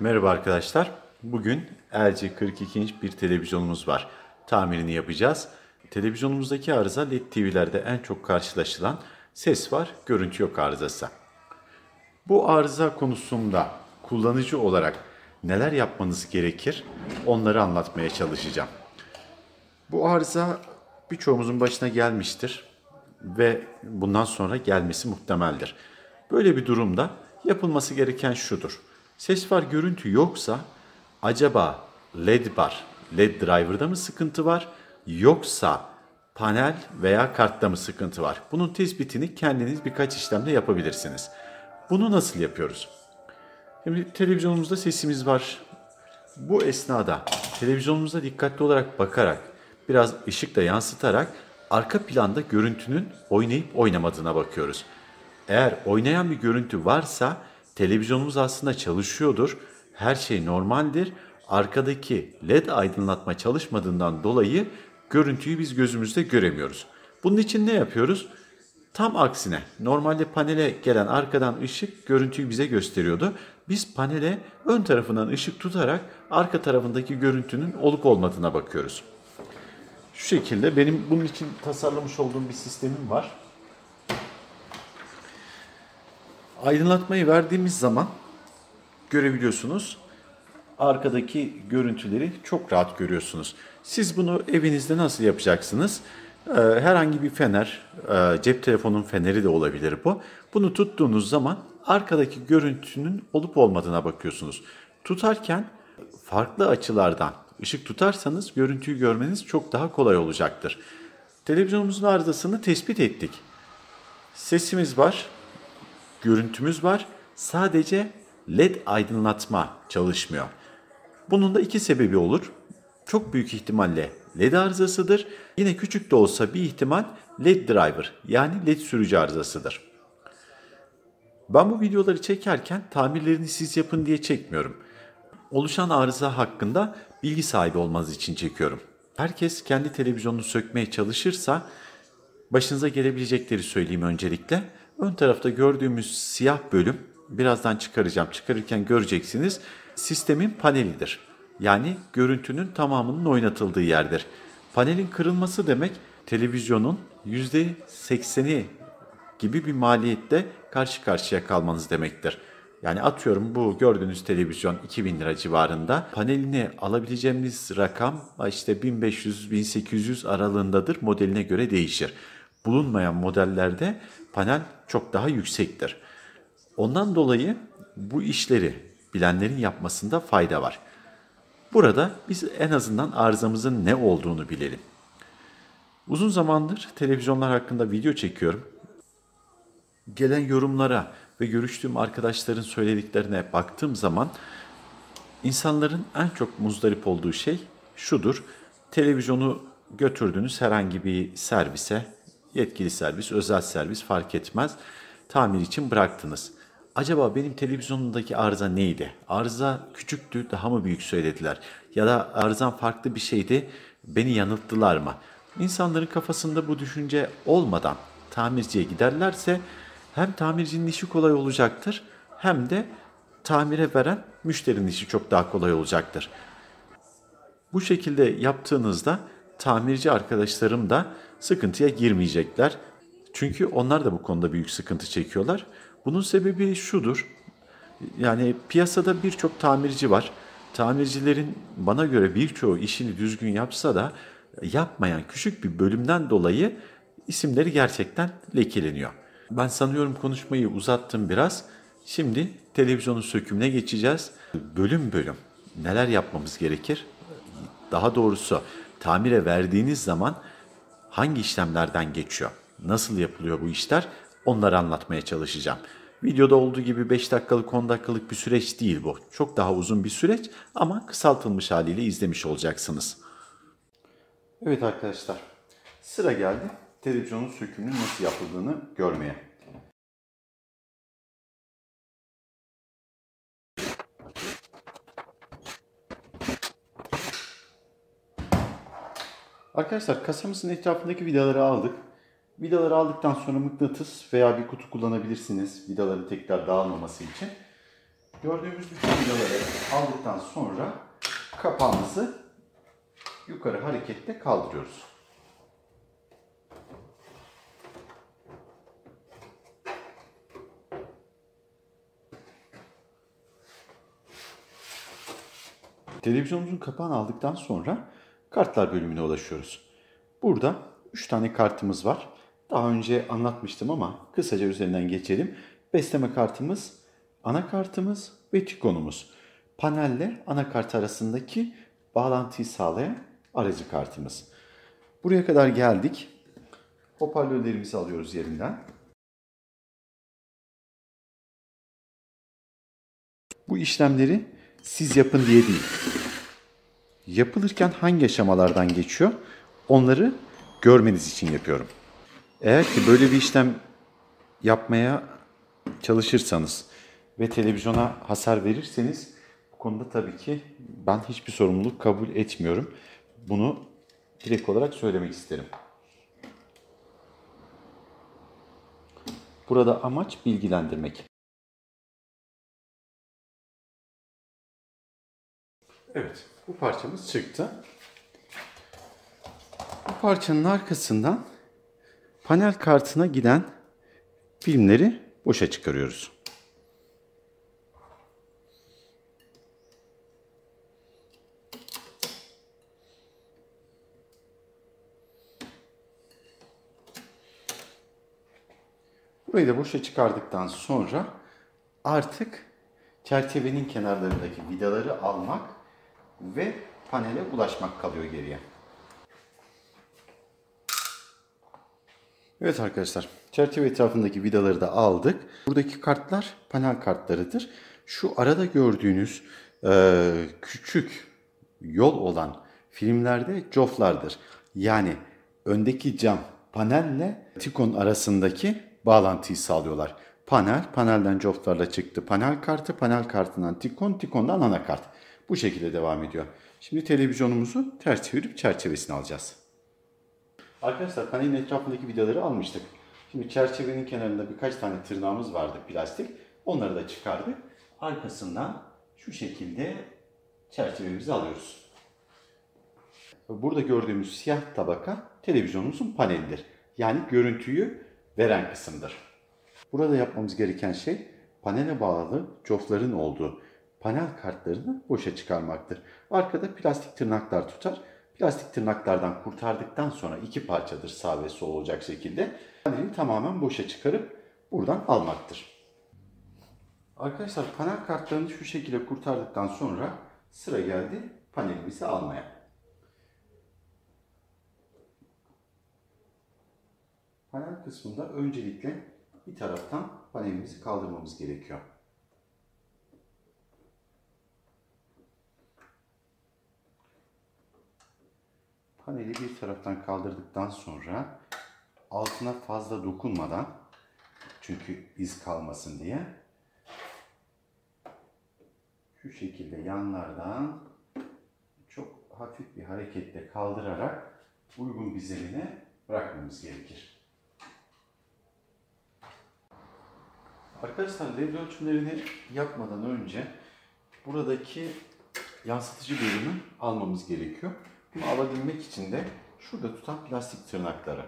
Merhaba arkadaşlar. Bugün LG 42 inç bir televizyonumuz var. Tamirini yapacağız. Televizyonumuzdaki arıza LED TV'lerde en çok karşılaşılan ses var, görüntü yok arızası. Bu arıza konusunda kullanıcı olarak neler yapmanız gerekir onları anlatmaya çalışacağım. Bu arıza birçoğumuzun başına gelmiştir ve bundan sonra gelmesi muhtemeldir. Böyle bir durumda yapılması gereken şudur. Ses var, görüntü yoksa acaba LED bar, LED driver'da mı sıkıntı var yoksa panel veya kartta mı sıkıntı var? Bunun tespitini kendiniz birkaç işlemle yapabilirsiniz. Bunu nasıl yapıyoruz? Şimdi televizyonumuzda sesimiz var. Bu esnada televizyonumuza dikkatli olarak bakarak, biraz ışık da yansıtarak arka planda görüntünün oynayıp oynamadığına bakıyoruz. Eğer oynayan bir görüntü varsa televizyonumuz aslında çalışıyordur. Her şey normaldir. Arkadaki led aydınlatma çalışmadığından dolayı görüntüyü biz gözümüzde göremiyoruz. Bunun için ne yapıyoruz? Tam aksine normalde panele gelen arkadan ışık görüntüyü bize gösteriyordu. Biz panele ön tarafından ışık tutarak arka tarafındaki görüntünün olup olmadığına bakıyoruz. Şu şekilde benim bunun için tasarlamış olduğum bir sistemim var. Aydınlatmayı verdiğimiz zaman görebiliyorsunuz. Arkadaki görüntüleri çok rahat görüyorsunuz. Siz bunu evinizde nasıl yapacaksınız? Ee, herhangi bir fener, e, cep telefonun feneri de olabilir bu. Bunu tuttuğunuz zaman arkadaki görüntünün olup olmadığına bakıyorsunuz. Tutarken farklı açılardan ışık tutarsanız görüntüyü görmeniz çok daha kolay olacaktır. Televizyonumuzun arızasını tespit ettik. Sesimiz var, görüntümüz var. Sadece led aydınlatma çalışmıyor. Bunun da iki sebebi olur. Çok büyük ihtimalle led arızasıdır. Yine küçük de olsa bir ihtimal led driver yani led sürücü arızasıdır. Ben bu videoları çekerken tamirlerini siz yapın diye çekmiyorum. Oluşan arıza hakkında bilgi sahibi olmanız için çekiyorum. Herkes kendi televizyonunu sökmeye çalışırsa başınıza gelebilecekleri söyleyeyim öncelikle. Ön tarafta gördüğümüz siyah bölüm birazdan çıkaracağım. Çıkarırken göreceksiniz. Sistemin panelidir. Yani görüntünün tamamının oynatıldığı yerdir. Panelin kırılması demek televizyonun %80'i gibi bir maliyette karşı karşıya kalmanız demektir. Yani atıyorum bu gördüğünüz televizyon 2000 lira civarında. Panelini alabileceğimiz rakam işte 1500-1800 aralığındadır. Modeline göre değişir. Bulunmayan modellerde panel çok daha yüksektir. Ondan dolayı bu işleri bilenlerin yapmasında fayda var. Burada biz en azından arızamızın ne olduğunu bilelim. Uzun zamandır televizyonlar hakkında video çekiyorum. Gelen yorumlara ve görüştüğüm arkadaşların söylediklerine baktığım zaman insanların en çok muzdarip olduğu şey şudur. Televizyonu götürdünüz herhangi bir servise, yetkili servis, özel servis fark etmez. Tamir için bıraktınız. Acaba benim televizyonumdaki arıza neydi? Arıza küçüktü, daha mı büyük söylediler? Ya da arızam farklı bir şeydi, beni yanılttılar mı? İnsanların kafasında bu düşünce olmadan tamirciye giderlerse hem tamircinin işi kolay olacaktır hem de tamire veren müşterinin işi çok daha kolay olacaktır. Bu şekilde yaptığınızda tamirci arkadaşlarım da sıkıntıya girmeyecekler. Çünkü onlar da bu konuda büyük sıkıntı çekiyorlar. Bunun sebebi şudur. Yani piyasada birçok tamirci var. Tamircilerin bana göre birçoğu işini düzgün yapsa da yapmayan küçük bir bölümden dolayı isimleri gerçekten lekeleniyor. Ben sanıyorum konuşmayı uzattım biraz. Şimdi televizyonun sökümüne geçeceğiz. Bölüm bölüm neler yapmamız gerekir? Daha doğrusu tamire verdiğiniz zaman hangi işlemlerden geçiyor? Nasıl yapılıyor bu işler? Onları anlatmaya çalışacağım. Videoda olduğu gibi 5 dakikalık 10 dakikalık bir süreç değil bu. Çok daha uzun bir süreç ama kısaltılmış haliyle izlemiş olacaksınız. Evet arkadaşlar sıra geldi televizyonun sökümünün nasıl yapıldığını görmeye. Arkadaşlar kasamızın etrafındaki vidaları aldık. Vidaları aldıktan sonra mıknatıs veya bir kutu kullanabilirsiniz vidaların tekrar dağılmaması için. Gördüğümüz bütün vidaları aldıktan sonra kapağımızı yukarı hareketle kaldırıyoruz. Televizyonumuzun kapağını aldıktan sonra kartlar bölümüne ulaşıyoruz. Burada 3 tane kartımız var. Daha önce anlatmıştım ama kısaca üzerinden geçelim. Besleme kartımız, anakartımız ve tikonumuz. Panelle anakart arasındaki bağlantıyı sağlayan aracı kartımız. Buraya kadar geldik. Hoparlörlerimizi alıyoruz yerinden. Bu işlemleri siz yapın diye değil. Yapılırken hangi aşamalardan geçiyor onları görmeniz için yapıyorum. Eğer ki böyle bir işlem yapmaya çalışırsanız ve televizyona hasar verirseniz bu konuda tabii ki ben hiçbir sorumluluk kabul etmiyorum. Bunu direkt olarak söylemek isterim. Burada amaç bilgilendirmek. Evet, bu parçamız çıktı. Bu parçanın arkasından panel kartına giden filmleri boşa çıkarıyoruz. Burayı da boşa çıkardıktan sonra artık çerçevenin kenarlarındaki vidaları almak ve panele ulaşmak kalıyor geriye. Evet arkadaşlar, çerçeve etrafındaki vidaları da aldık. Buradaki kartlar panel kartlarıdır. Şu arada gördüğünüz e, küçük yol olan filmlerde coflardır. Yani öndeki cam panelle tikon arasındaki bağlantıyı sağlıyorlar. Panel, panelden coflarla çıktı. Panel kartı, panel kartından tikon, tikondan anakart. Bu şekilde devam ediyor. Şimdi televizyonumuzu ters çevirip çerçevesini alacağız. Arkadaşlar panelin etrafındaki vidaları almıştık. Şimdi çerçevenin kenarında birkaç tane tırnağımız vardı plastik. Onları da çıkardık. Arkasından şu şekilde çerçevemizi alıyoruz. Burada gördüğümüz siyah tabaka televizyonumuzun panelidir. Yani görüntüyü veren kısımdır. Burada yapmamız gereken şey panele bağlı cofların olduğu panel kartlarını boşa çıkarmaktır. Arkada plastik tırnaklar tutar. Plastik tırnaklardan kurtardıktan sonra iki parçadır sağ ve sol olacak şekilde paneli tamamen boşa çıkarıp buradan almaktır. Arkadaşlar panel kartlarını şu şekilde kurtardıktan sonra sıra geldi panelimizi almaya. Panel kısmında öncelikle bir taraftan panelimizi kaldırmamız gerekiyor. Paneli bir taraftan kaldırdıktan sonra altına fazla dokunmadan çünkü iz kalmasın diye şu şekilde yanlardan çok hafif bir hareketle kaldırarak uygun bir zemine bırakmamız gerekir. Arkadaşlar led ölçümlerini yapmadan önce buradaki yansıtıcı bölümü almamız gerekiyor. Bunu alabilmek için de şurada tutan plastik tırnakları.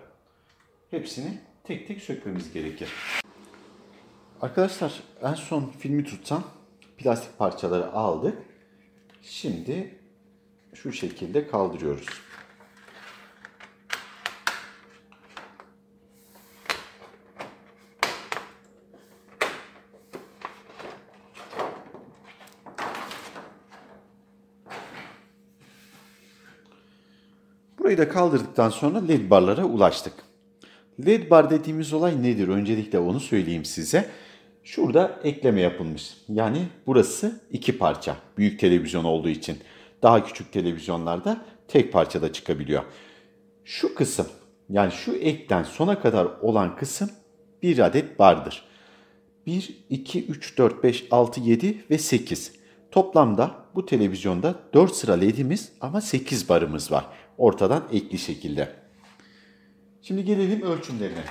Hepsini tek tek sökmemiz gerekir. Arkadaşlar en son filmi tutan plastik parçaları aldık. Şimdi şu şekilde kaldırıyoruz. Burayı da kaldırdıktan sonra led barlara ulaştık. Led bar dediğimiz olay nedir? Öncelikle onu söyleyeyim size. Şurada ekleme yapılmış. Yani burası iki parça. Büyük televizyon olduğu için. Daha küçük televizyonlarda tek parçada çıkabiliyor. Şu kısım yani şu ekten sona kadar olan kısım bir adet bardır. 1, 2, 3, 4, 5, 6, 7 ve 8. Toplamda bu televizyonda 4 sıra ledimiz ama 8 barımız var. Ortadan ekli şekilde. Şimdi gelelim ölçümlerine.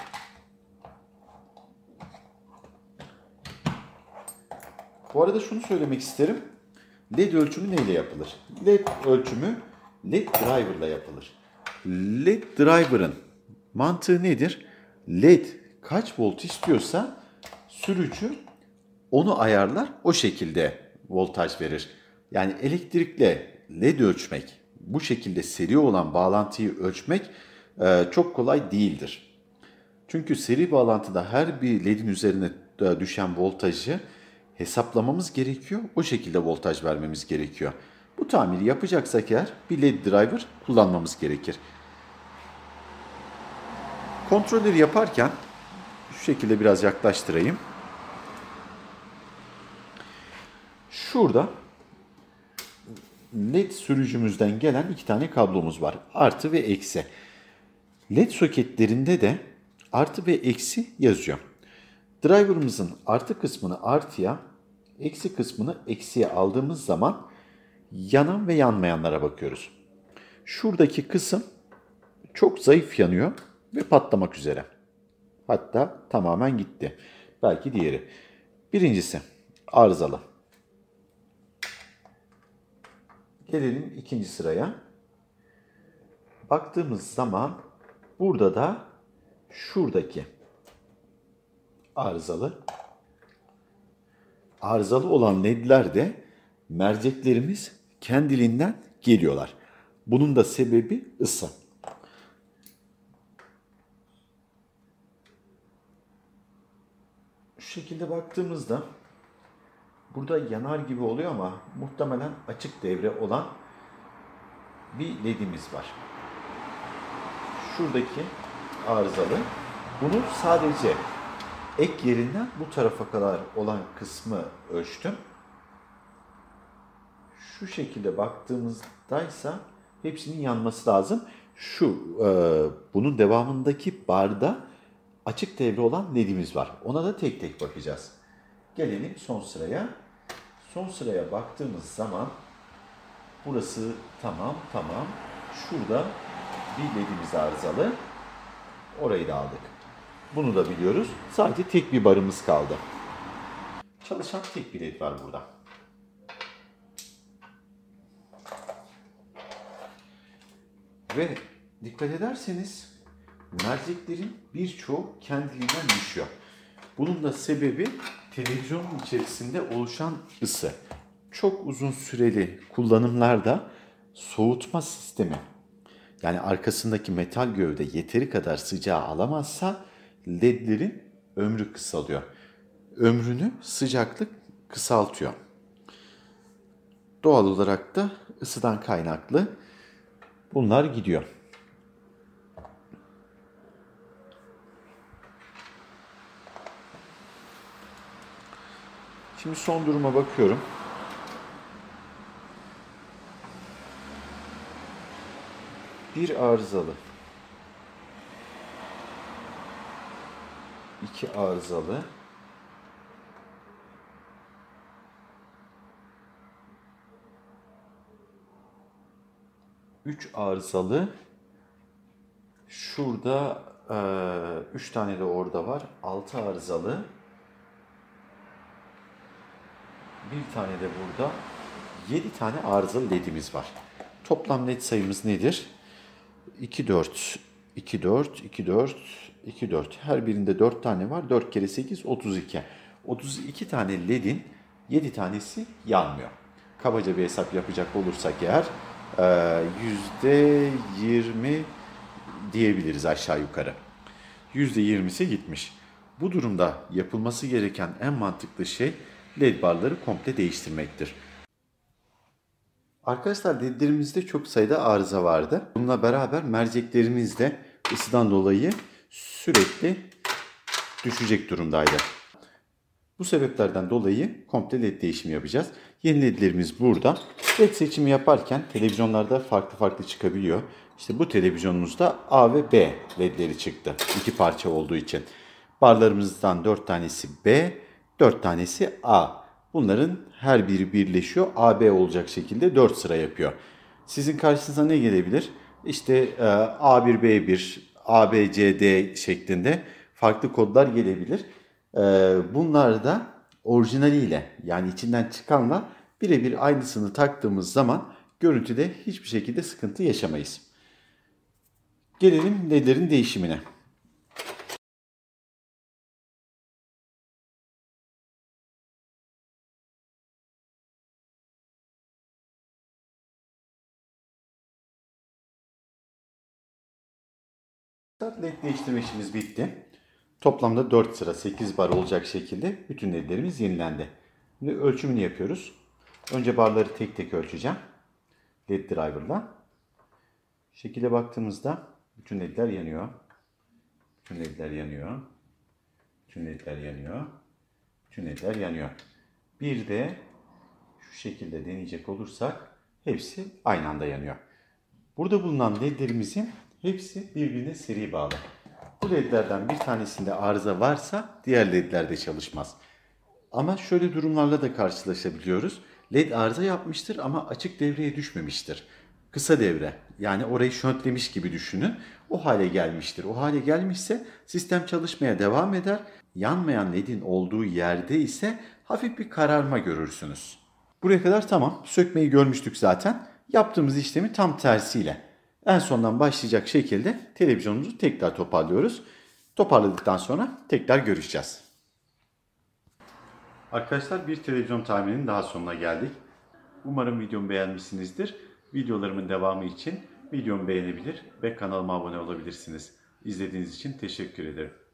Bu arada şunu söylemek isterim. LED ölçümü neyle yapılır? LED ölçümü LED driver ile yapılır. LED driver'ın mantığı nedir? LED kaç volt istiyorsa sürücü onu ayarlar, o şekilde voltaj verir. Yani elektrikle LED ölçmek, bu şekilde seri olan bağlantıyı ölçmek e, çok kolay değildir. Çünkü seri bağlantıda her bir LED'in üzerine e, düşen voltajı hesaplamamız gerekiyor. O şekilde voltaj vermemiz gerekiyor. Bu tamiri yapacaksak eğer bir LED driver kullanmamız gerekir. Kontrolleri yaparken şu şekilde biraz yaklaştırayım. Şurada LED sürücümüzden gelen iki tane kablomuz var. Artı ve eksi. LED soketlerinde de artı ve eksi yazıyor. Driver'ımızın artı kısmını artıya, eksi kısmını eksiye aldığımız zaman yanan ve yanmayanlara bakıyoruz. Şuradaki kısım çok zayıf yanıyor ve patlamak üzere. Hatta tamamen gitti. Belki diğeri. Birincisi arızalı. Gelelim ikinci sıraya. Baktığımız zaman burada da şuradaki arızalı. Arızalı olan ledlerde merceklerimiz kendiliğinden geliyorlar. Bunun da sebebi ısı. Şu şekilde baktığımızda burada yanar gibi oluyor ama muhtemelen açık devre olan bir ledimiz var. Şuradaki arızalı. Bunu sadece ek yerinden bu tarafa kadar olan kısmı ölçtüm. Şu şekilde baktığımızdaysa hepsinin yanması lazım. Şu e, bunun devamındaki barda açık devre olan ledimiz var. Ona da tek tek bakacağız. Gelelim son sıraya. Son sıraya baktığımız zaman burası tamam tamam. Şurada bir ledimiz arızalı. Orayı da aldık. Bunu da biliyoruz. Sadece tek bir barımız kaldı. Çalışan tek bir led var burada. Ve dikkat ederseniz merceklerin birçoğu kendiliğinden düşüyor. Bunun da sebebi televizyonun içerisinde oluşan ısı. Çok uzun süreli kullanımlarda soğutma sistemi yani arkasındaki metal gövde yeteri kadar sıcağı alamazsa ledlerin ömrü kısalıyor. Ömrünü sıcaklık kısaltıyor. Doğal olarak da ısıdan kaynaklı bunlar gidiyor. Şimdi son duruma bakıyorum. Bir arızalı. iki arızalı. Üç arızalı. Şurada e, üç tane de orada var. Altı arızalı. Bir tane de burada. Yedi tane arızalı ledimiz var. Toplam led sayımız nedir? 2, 4, 2, 4, 2, 4, 2, 4. Her birinde 4 tane var. 4 kere 8, 32. 32 tane ledin 7 tanesi yanmıyor. Kabaca bir hesap yapacak olursak eğer %20 diyebiliriz aşağı yukarı. %20'si gitmiş. Bu durumda yapılması gereken en mantıklı şey led barları komple değiştirmektir. Arkadaşlar ledlerimizde çok sayıda arıza vardı. Bununla beraber merceklerimiz de ısıdan dolayı sürekli düşecek durumdaydı. Bu sebeplerden dolayı komple led değişimi yapacağız. Yeni ledlerimiz burada. Led seçimi yaparken televizyonlarda farklı farklı çıkabiliyor. İşte bu televizyonumuzda A ve B ledleri çıktı. İki parça olduğu için. Barlarımızdan 4 tanesi B, 4 tanesi A. Bunların her biri birleşiyor. AB olacak şekilde 4 sıra yapıyor. Sizin karşınıza ne gelebilir? İşte A1, B1, ABCD şeklinde farklı kodlar gelebilir. Bunlar da orijinaliyle yani içinden çıkanla birebir aynısını taktığımız zaman görüntüde hiçbir şekilde sıkıntı yaşamayız. Gelelim ledlerin değişimine. LED değiştirme işimiz bitti. Toplamda 4 sıra 8 bar olacak şekilde bütün ledlerimiz yenilendi. Şimdi ölçümünü yapıyoruz. Önce barları tek tek ölçeceğim. LED driver'la. Şekile baktığımızda bütün ledler yanıyor. Bütün ledler yanıyor. Bütün ledler yanıyor. Bütün ledler yanıyor. Bir de şu şekilde deneyecek olursak hepsi aynı anda yanıyor. Burada bulunan ledlerimizin hepsi birbirine seri bağlı. Bu ledlerden bir tanesinde arıza varsa diğer ledler de çalışmaz. Ama şöyle durumlarla da karşılaşabiliyoruz. LED arıza yapmıştır ama açık devreye düşmemiştir. Kısa devre yani orayı şöntlemiş gibi düşünün. O hale gelmiştir. O hale gelmişse sistem çalışmaya devam eder. Yanmayan ledin olduğu yerde ise hafif bir kararma görürsünüz. Buraya kadar tamam. Sökmeyi görmüştük zaten. Yaptığımız işlemi tam tersiyle. En sondan başlayacak şekilde televizyonumuzu tekrar toparlıyoruz. Toparladıktan sonra tekrar görüşeceğiz. Arkadaşlar bir televizyon tamirinin daha sonuna geldik. Umarım videomu beğenmişsinizdir. Videolarımın devamı için videomu beğenebilir ve kanalıma abone olabilirsiniz. İzlediğiniz için teşekkür ederim.